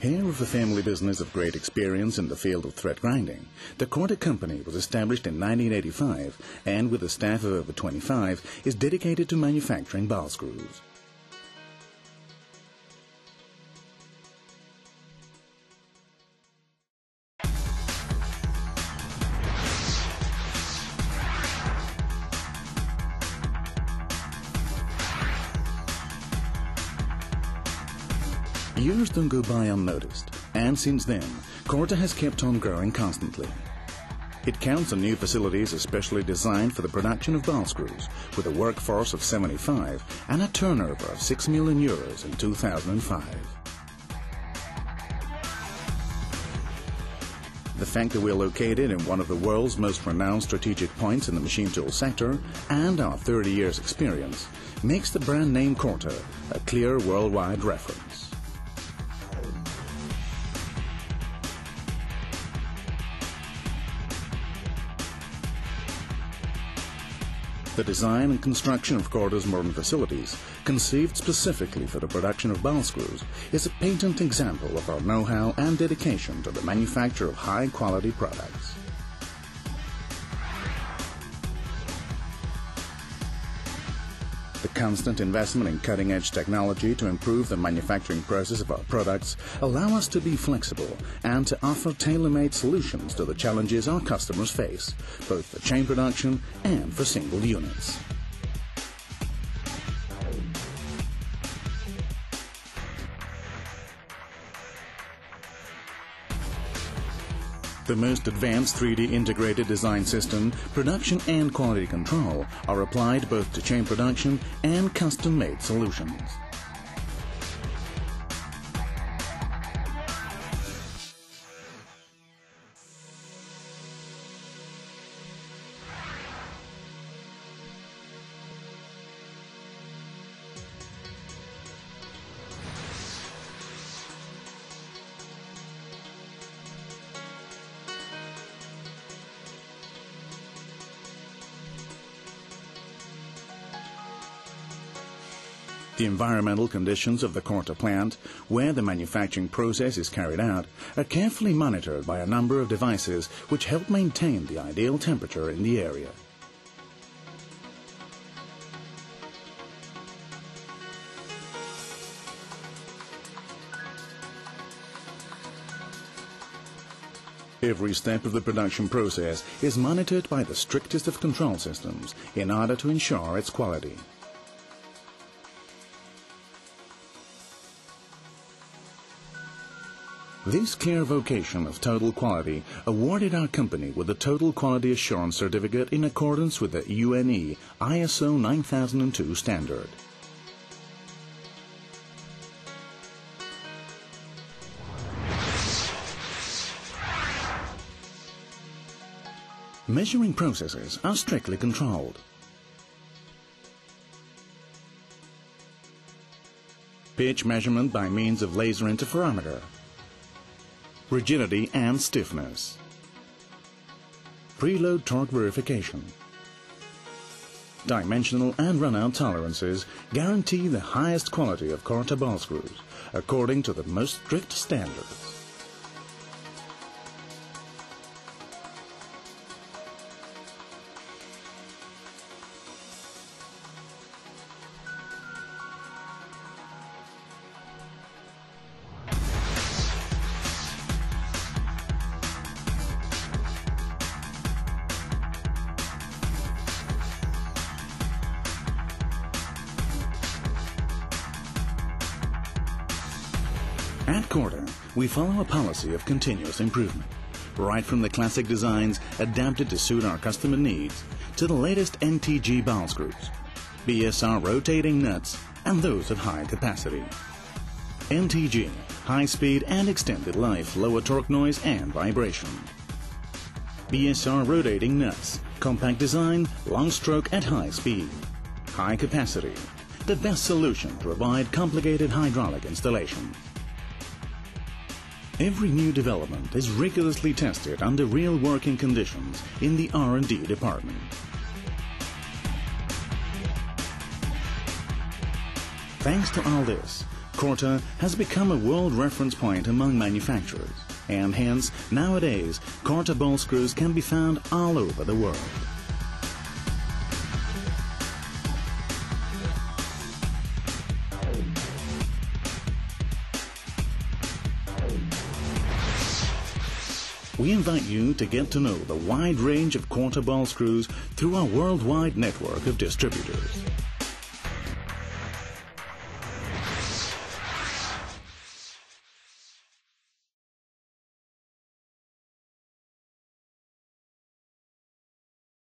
Here with a family business of great experience in the field of thread grinding, the Korta Company was established in 1985 and with a staff of over 25 is dedicated to manufacturing ball screws. Years don't go by unnoticed, and since then, Korta has kept on growing constantly. It counts on new facilities especially designed for the production of ball screws, with a workforce of 75 and a turnover of 6 million euros in 2005. The fact that we're located in one of the world's most renowned strategic points in the machine tool sector and our 30 years experience makes the brand name Korta a clear worldwide reference. The design and construction of Korta's modern facilities, conceived specifically for the production of ball screws, is a patent example of our know-how and dedication to the manufacture of high-quality products. Constant investment in cutting-edge technology to improve the manufacturing process of our products allow us to be flexible and to offer tailor-made solutions to the challenges our customers face, both for chain production and for single units. The most advanced 3D integrated design system, production and quality control are applied both to chain production and custom-made solutions. The environmental conditions of the Korta plant, where the manufacturing process is carried out, are carefully monitored by a number of devices which help maintain the ideal temperature in the area. Every step of the production process is monitored by the strictest of control systems in order to ensure its quality. This clear vocation of total quality awarded our company with the Total Quality Assurance Certificate in accordance with the UNE ISO 9002 standard. Measuring processes are strictly controlled. Pitch measurement by means of laser interferometer rigidity and stiffness. Preload torque verification. Dimensional and runout tolerances guarantee the highest quality of Korta ball screws according to the most strict standards. At Korta, we follow a policy of continuous improvement, right from the classic designs adapted to suit our customer needs to the latest NTG ball screws, BSR rotating nuts, and those at high capacity. NTG, high speed and extended life, lower torque noise and vibration. BSR rotating nuts, compact design, long stroke at high speed. High capacity, the best solution to avoid complicated hydraulic installation. Every new development is rigorously tested under real working conditions in the R&D department. Thanks to all this, Korta has become a world reference point among manufacturers, and hence, nowadays, Korta ball screws can be found all over the world. We invite you to get to know the wide range of Korta ball screws through our worldwide network of distributors.